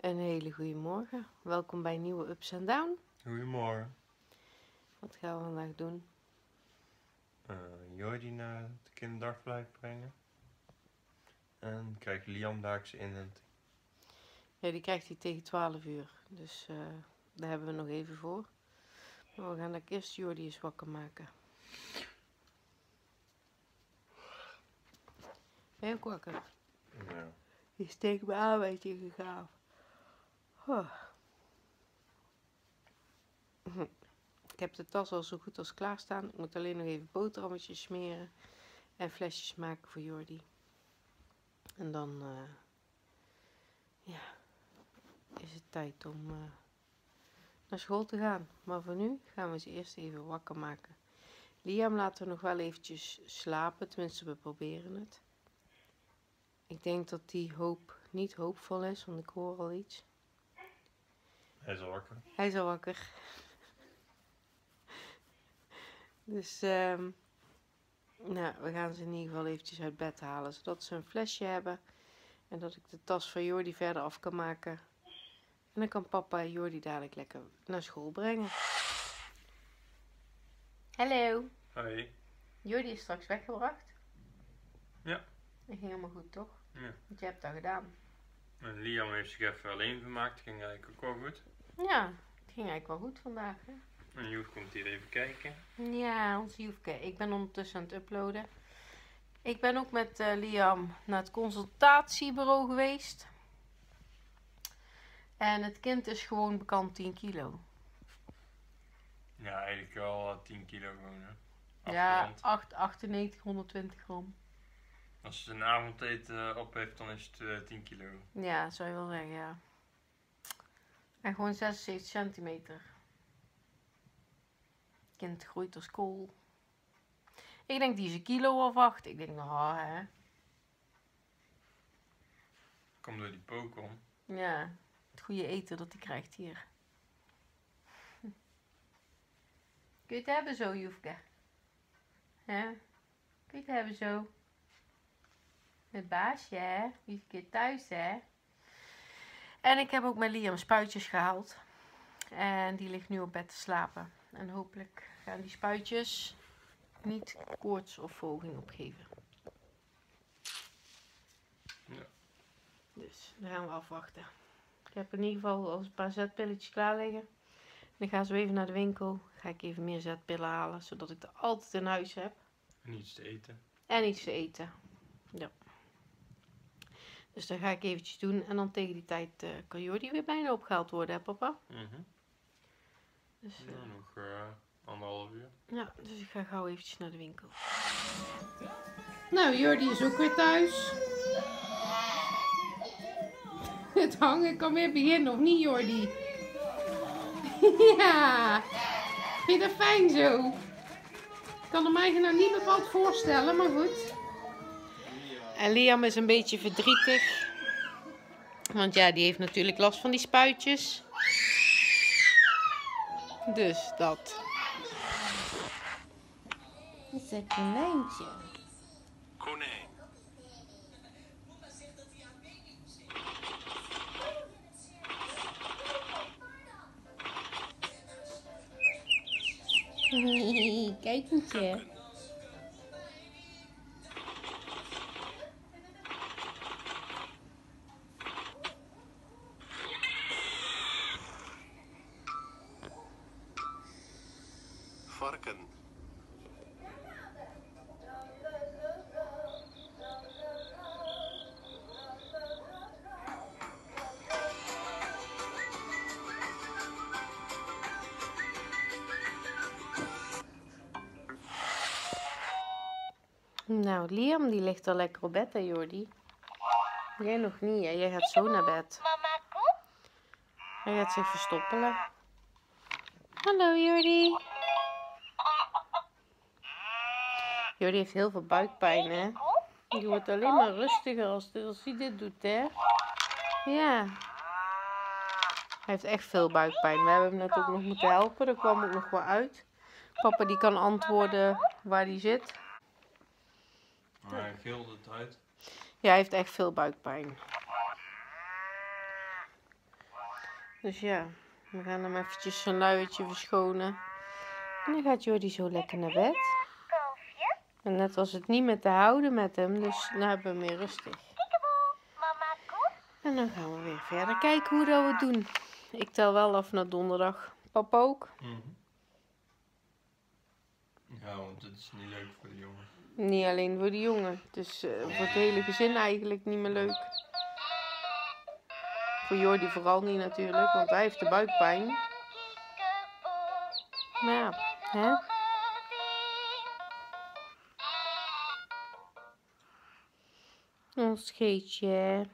Een hele goede morgen. Welkom bij nieuwe Ups and Down. Goedemorgen. Wat gaan we vandaag doen? Uh, Jordi naar het kinderdagverblijf brengen. En krijgt Liam dagse inenting. Ja, die krijgt hij tegen 12 uur. Dus eh, daar hebben we nog even voor. Maar we gaan eerst Jordi eens wakker maken. Ben je ook wakker? Ja. Je steekt me aan met je gegaan. Oh. Ik heb de tas al zo goed als klaarstaan. Ik moet alleen nog even boterhammetjes smeren en flesjes maken voor Jordi. En dan eh, ja, is het tijd om eh, naar school te gaan. Maar voor nu gaan we ze eerst even wakker maken. Liam laten we nog wel eventjes slapen, tenminste we proberen het. Ik denk dat die hoop niet hoopvol is, want ik hoor al iets. Hij is al wakker. Hij is al wakker. Dus ehm, nou, we gaan ze in ieder geval eventjes uit bed halen, zodat ze een flesje hebben. En dat ik de tas van Jordi verder af kan maken. En dan kan papa Jordi dadelijk lekker naar school brengen. Hallo. Hoi. Jordi is straks weggebracht. Ja. Dat ging helemaal goed, toch? Ja. Want je hebt dat gedaan. En Liam heeft zich even alleen vermaakt. Ging eigenlijk ook wel goed. Ja, het ging eigenlijk wel goed vandaag, hè? En Joef komt hier even kijken. Ja, onze Joefke. Ik ben ondertussen aan het uploaden. Ik ben ook met eh, Liam naar het consultatiebureau geweest. En het kind is gewoon bekend 10 kilo. Ja, eigenlijk wel eh, 10 kilo gewoon hè. Ja, Afgerond. 8, 98, 120 gram. Als ze een avondeten op heeft, dan is het eh, 10 kilo. Ja, zou je wel zeggen, ja. En gewoon 76 centimeter. Kind groeit als kool. Ik denk die is een kilo of acht. Ik denk, nou hè. Komt door die Pokémon. Ja, het goede eten dat hij krijgt hier. Kun je het hebben zo, Joefke? Hè? Kun je het hebben zo? Met baasje, hè? Een keer thuis, hè? En ik heb ook met Liam spuitjes gehaald. En die ligt nu op bed te slapen. En hopelijk gaan die spuitjes niet koorts of verhoging opgeven. Ja. Dus daar gaan we afwachten. Ik heb in ieder geval al een paar zetpilletjes klaar liggen. Dan gaan ze even naar de winkel. Ga ik even meer zetpillen halen, zodat ik er altijd in huis heb. En iets te eten. En iets te eten. Ja. Dus dat ga ik eventjes doen. En dan tegen die tijd eh, kan Jordi weer bijna opgehaald worden, hè papa? Mhm. Dus, eh, Ja, nog eh, anderhalf uur. ja, dus ik ga gauw eventjes naar de winkel. Nou, Jordi is ook weer thuis. Het hangen kan weer beginnen, of niet Jordi? ja. Vind je dat fijn zo? Ik kan hem eigenlijk nou niet bepaald voorstellen, maar goed. En Liam is een beetje verdrietig. Want ja, die heeft natuurlijk last van die spuitjes. Dus dat. Dat is een konijntje. Konijn. Kijkentje. Varken. Nou, Liam die ligt al lekker op bed, hè Jordi? Jij nog niet, hè? Jij gaat zo naar bed. Mama, kom. Hij gaat zich verstoppelen. Hallo Jordi. Jordi heeft heel veel buikpijn, hè? Die wordt alleen maar rustiger als, als hij dit doet, hè? Ja. Hij heeft echt veel buikpijn. We hebben hem net ook nog moeten helpen. Er kwam ook nog wel uit. Papa die kan antwoorden waar hij zit. Maar hij gilde het uit. Ja, hij heeft echt veel buikpijn. Dus ja, we gaan hem eventjes zijn luiertje verschonen. En dan gaat Jordi zo lekker naar bed. En net was het niet meer te houden met hem, dus nu hebben we hem weer rustig. En dan gaan we weer verder kijken hoe dat we het doen. Ik tel wel af naar donderdag. Papa ook? Mhm. Ja, want het is niet leuk voor de jongen. Niet alleen voor de jongen. Het is eh, voor het hele gezin eigenlijk niet meer leuk. Voor Jordi vooral niet natuurlijk, want hij heeft de buikpijn. Maar ja, hè? Ons geetje.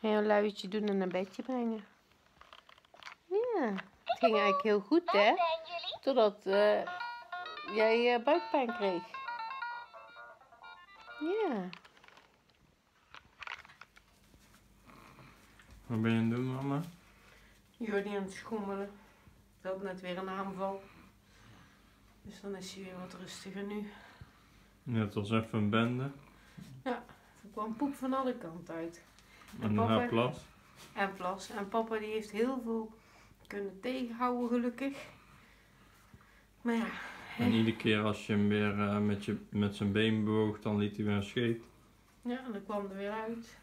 Ga je een luiertje doen en naar bedje brengen. Ja, het ging eigenlijk heel goed hè? Totdat eh, jij eh, buikpijn kreeg. Ja. Wat ben je aan het doen, mama? Jordi aan het schommelen. Ik had net weer een aanval. Dus dan is hij weer wat rustiger nu. Net was even een bende. Er kwam poep van alle kanten uit. En papa? haar plas. En plas. En papa die heeft heel veel kunnen tegenhouden gelukkig. Maar ja, En iedere keer als je hem weer eh, met, je, met zijn been bewoog, dan liet hij weer een scheet. ja, en dan kwam er weer uit.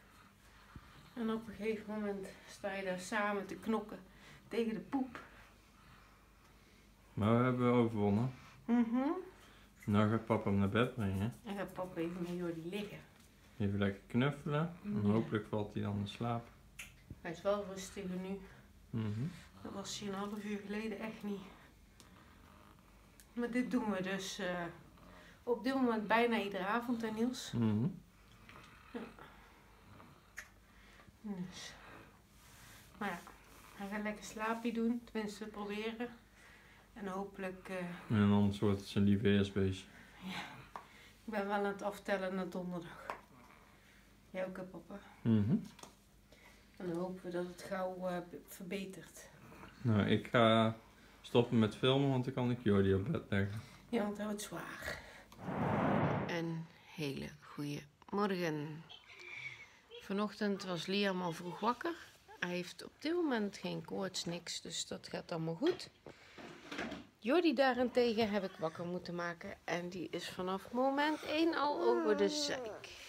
En op een gegeven moment sta je daar samen te knokken tegen de poep. Maar we hebben overwonnen. Mhm. Nou gaat papa hem naar bed brengen. En gaat papa even met Jordi liggen. Even lekker knuffelen. En Ja. hopelijk valt hij dan in slaap. Hij is wel rustiger nu. Mhm. Dat was hij een half uur geleden echt niet. Maar dit doen we dus eh, op dit moment bijna iedere avond, hè Niels? Mhm. Dus. Maar ja, hij gaat lekker slaapje doen, tenminste proberen. En hopelijk, eh, En anders wordt het zijn lieve eerstbeestje. ik ben wel aan het aftellen naar donderdag. Jij ook, hè, papa? Mhm. En dan hopen we dat het gauw eh, verbetert. Nou, ik ga stoppen met filmen, want dan kan ik Jordi op bed leggen. Ja, want hij wordt zwaar. Een hele goede morgen. Vanochtend was Liam al vroeg wakker. Hij heeft op dit moment geen koorts, niks, dus dat gaat allemaal goed. Jordi daarentegen heb ik wakker moeten maken en die is vanaf moment 1 al over de zeik.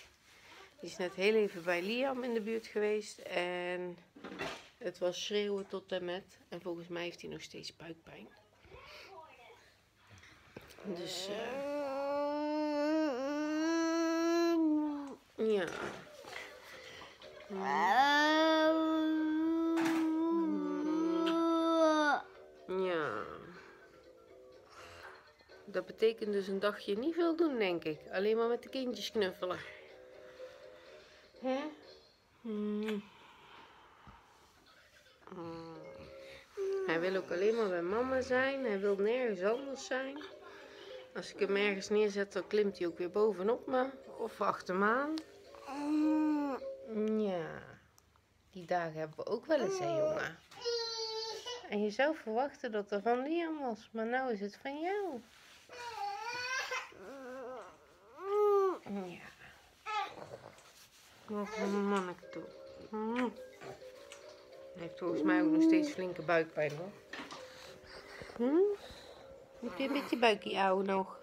Die is net heel even bij Liam in de buurt geweest en het was schreeuwen tot en met. En volgens mij heeft hij nog steeds buikpijn. Dus eh, ja. Ja. Dat betekent dus een dagje niet veel doen, denk ik. Alleen maar met de kindjes knuffelen. Hij wil ook alleen maar bij mama zijn. Hij wil nergens anders zijn. Als ik hem ergens neerzet, dan klimt hij ook weer bovenop me. Of achter me aan. Ja. Die dagen hebben we ook wel eens, hè, jongen. En je zou verwachten dat er van Liam was, maar nou is het van jou. Ja. Nog een manneke toe. Hij heeft volgens mij ook nog steeds flinke buikpijn hoor. Hm? Moet je een beetje buikje houden nog?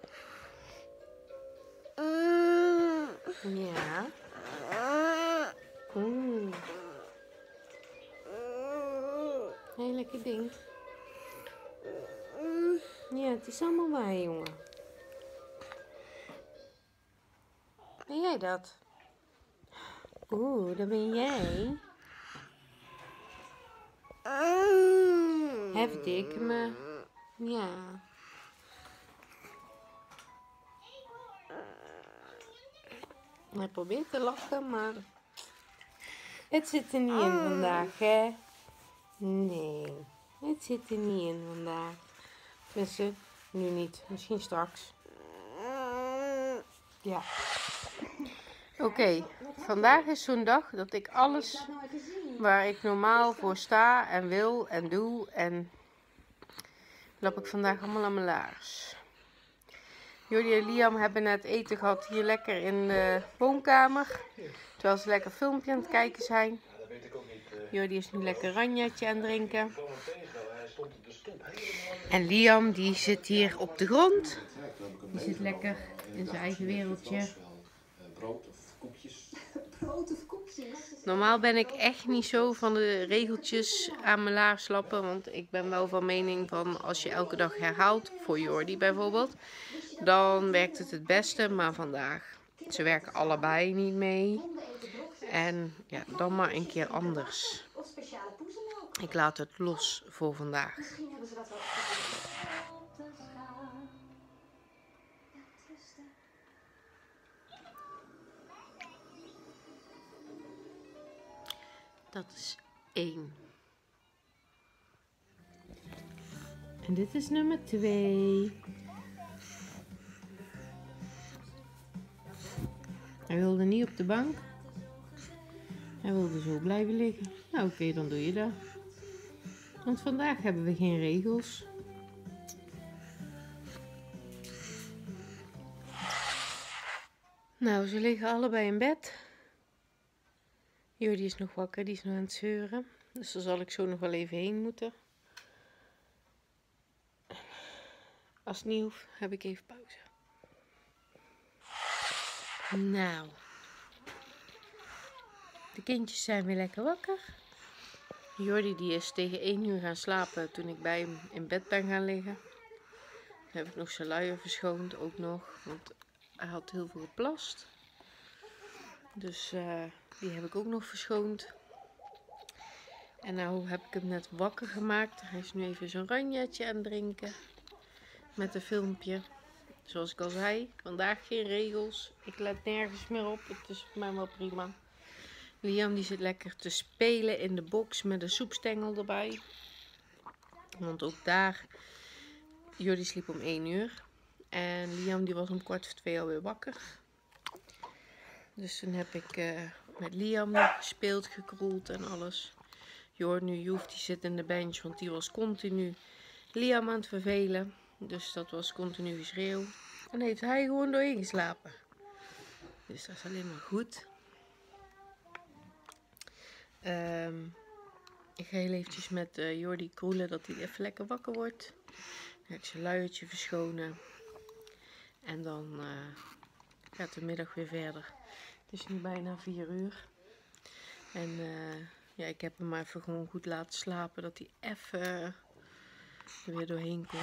Ja. Mm. Heel lekker ding. Ja, het is allemaal waar, jongen. Ben jij dat? Oeh, dat ben jij. Heftig, maar... Ja. Hij probeert te lachen, maar... Het zit er niet in vandaag, hè? Nee, het zit er niet in vandaag. Tenminste, nu niet. Misschien straks. Ja. Oké, vandaag is zo'n dag dat ik alles waar ik normaal voor sta en wil en doe en loop ik vandaag allemaal aan mijn laars. Jordi en Liam hebben net eten gehad hier lekker in de woonkamer. Terwijl ze lekker filmpje aan het kijken zijn. Dat weet ik ook niet. Jordi is nu lekker ranjatje aan het drinken. En Liam die zit hier op de grond. Die zit lekker in zijn eigen wereldje. brood of koekjes. Koekjes. Normaal ben ik echt niet zo van de regeltjes aan mijn laars lappen. Want ik ben wel van mening van als je elke dag herhaalt, voor Jordi bijvoorbeeld, dan werkt het het beste. Maar vandaag, ze werken allebei niet mee. En ja, dan maar een keer anders. Of speciale poezenmelk. Ik laat het los voor vandaag. Misschien hebben ze dat wel Dat is één. En dit is nummer twee. Hij wilde niet op de bank. Hij wilde zo blijven liggen. Nou oké, dan doe je dat. Want vandaag hebben we geen regels. Nou, ze liggen allebei in bed. Jordi is nog wakker, die is nog aan het zeuren. Dus daar zal ik zo nog wel even heen moeten. Als het niet hoeft, heb ik even pauze. Nou. De kindjes zijn weer lekker wakker. Jordi die is tegen 1 uur gaan slapen toen ik bij hem in bed ben gaan liggen. Dan heb ik nog zijn luier verschoond ook nog, want hij had heel veel geplast. Dus eh, die heb ik ook nog verschoond. En nou heb ik hem net wakker gemaakt. Hij is nu even zo'n ranjatje aan het drinken. Met een filmpje. Zoals ik al zei, vandaag geen regels. Ik let nergens meer op. Het is voor mij wel prima. Liam die zit lekker te spelen in de box met een soepstengel erbij. Want ook daar, Jordi sliep om 1 uur. En Liam die was om kwart voor twee alweer wakker. Dus toen heb ik eh, met Liam nog gespeeld, gekroeld en alles. Je nu Joef, die zit in de bench, want die was continu Liam aan het vervelen. Dus dat was continu geschreeuw. En heeft hij gewoon doorheen geslapen. Dus dat is alleen maar goed. Ehm, ik ga heel eventjes met eh, Jordi kroelen dat hij even lekker wakker wordt. Dan ga ik zijn luiertje verschonen. En dan eh, gaat de middag weer verder. Het is nu bijna 4 uur. En eh, ja, ik heb hem maar even gewoon goed laten slapen. Dat hij even er weer doorheen komt.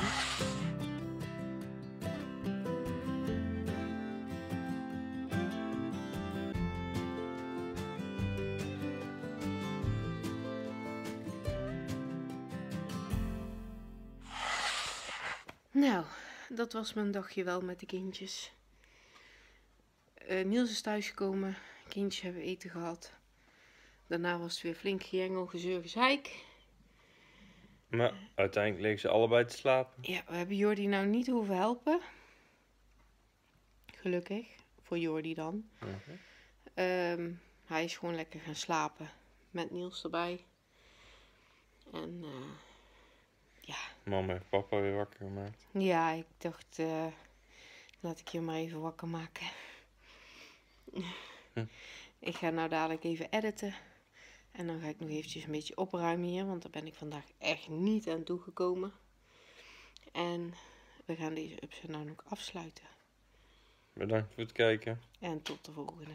Nou, dat was mijn dagje wel met de kindjes. Eh, Niels is thuisgekomen. Kindjes hebben eten gehad. Daarna was het weer flink gejengel, gezeur, gezeik. Maar uiteindelijk liggen ze allebei te slapen. Ja, we hebben Jordi nou niet hoeven helpen. Gelukkig. Voor Jordi dan. Ehm, hij is gewoon lekker gaan slapen. Met Niels erbij. En eh, ja, Mama heeft papa weer wakker gemaakt. Ja, ik dacht, eh, laat ik je maar even wakker maken. Ik ga nou dadelijk even editen. En dan ga ik nog eventjes een beetje opruimen hier, want daar ben ik vandaag echt niet aan toegekomen. En we gaan deze upside nou ook afsluiten. Bedankt voor het kijken. En tot de volgende.